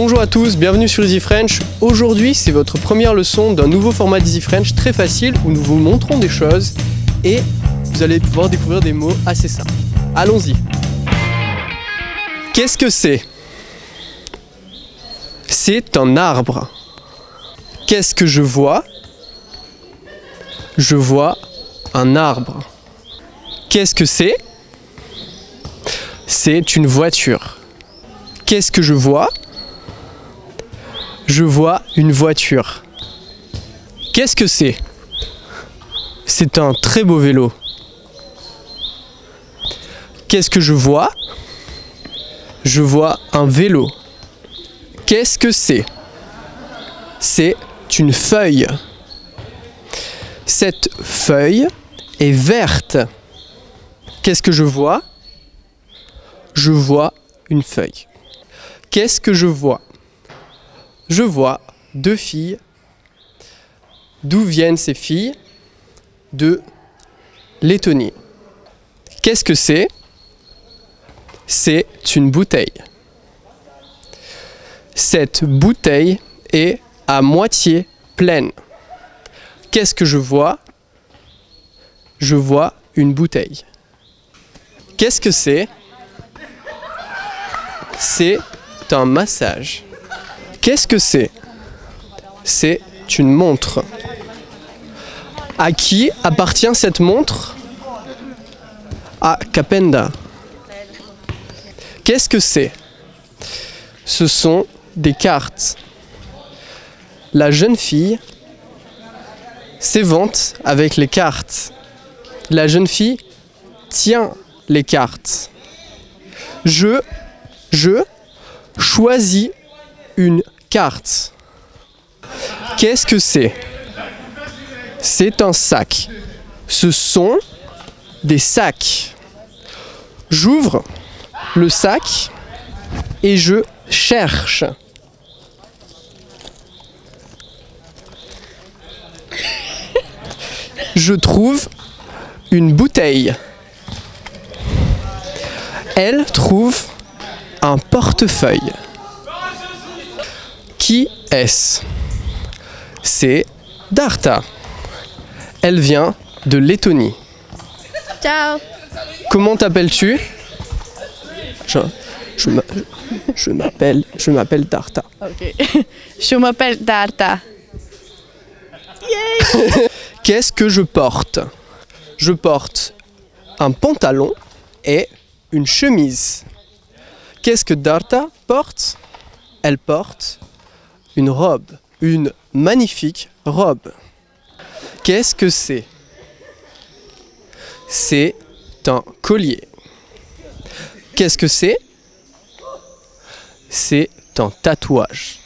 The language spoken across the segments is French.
Bonjour à tous, bienvenue sur Easy French. Aujourd'hui, c'est votre première leçon d'un nouveau format d'Easy French très facile où nous vous montrons des choses et vous allez pouvoir découvrir des mots assez simples. Allons-y. Qu'est-ce que c'est? C'est un arbre. Qu'est-ce que je vois? Je vois un arbre. Qu'est-ce que c'est? C'est une voiture. Qu'est-ce que je vois? Je vois une voiture. Qu'est-ce que c'est? C'est un très beau vélo. Qu'est-ce que je vois? Je vois un vélo. Qu'est-ce que c'est? C'est une feuille. Cette feuille est verte. Qu'est-ce que je vois? Je vois une feuille. Qu'est-ce que je vois? Je vois deux filles. D'où viennent ces filles De Lettonie? Qu'est-ce que c'est? C'est une bouteille. Cette bouteille est à moitié pleine. Qu'est-ce que je vois? Je vois une bouteille. Qu'est-ce que c'est? C'est un massage. Qu'est-ce que c'est? C'est une montre. À qui appartient cette montre? À Capenda. Qu'est-ce que c'est? Ce sont des cartes. La jeune fille s'évente avec les cartes. La jeune fille tient les cartes. Je, je choisis une carte. Qu'est-ce que c'est? C'est un sac. Ce sont des sacs. J'ouvre le sac et je cherche. Je trouve une bouteille. Elle trouve un portefeuille. Qui est-ce C'est Darta. Elle vient de Lettonie. Ciao. Comment t'appelles-tu? Je, je m'a- je m'appelle je m'appelle Darta. Ok. Je m'appelle Darta. Qu'est-ce que je porte? Je porte un pantalon et une chemise. Qu'est-ce que Darta porte? Elle porte une robe, une magnifique robe. Qu'est-ce que c'est? C'est un collier. Qu'est-ce que c'est? C'est un tatouage.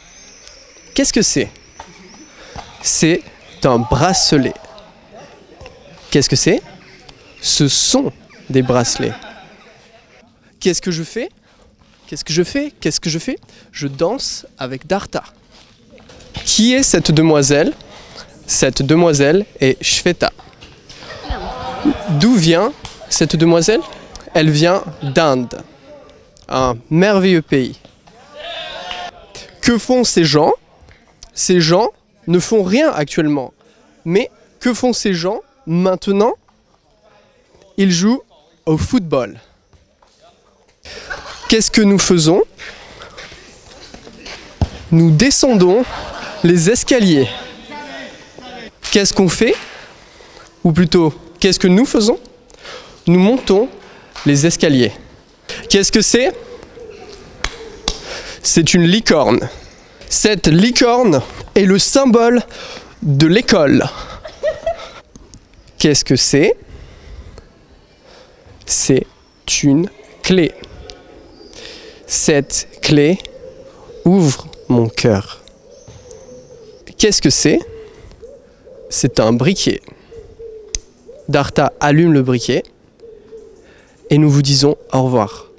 Qu'est-ce que c'est? C'est un bracelet. Qu'est-ce que c'est? Ce sont des bracelets. Qu'est-ce que je fais? Qu'est-ce que je fais? Qu'est-ce que je fais? Je danse avec Darta. Qui est cette demoiselle? Cette demoiselle est Shveta. D'où vient cette demoiselle? Elle vient d'Inde, un merveilleux pays. Que font ces gens? Ces gens ne font rien actuellement. Mais que font ces gens maintenant? Ils jouent au football. Qu'est-ce que nous faisons? Nous descendons les escaliers. Qu'est-ce qu'on fait? Ou plutôt, qu'est-ce que nous faisons? Nous montons les escaliers. Qu'est-ce que c'est? C'est une licorne. Cette licorne est le symbole de l'école. Qu'est-ce que c'est? C'est une clé. Cette clé ouvre mon cœur. Qu'est-ce que c'est? C'est un briquet. Darta allume le briquet et nous vous disons au revoir.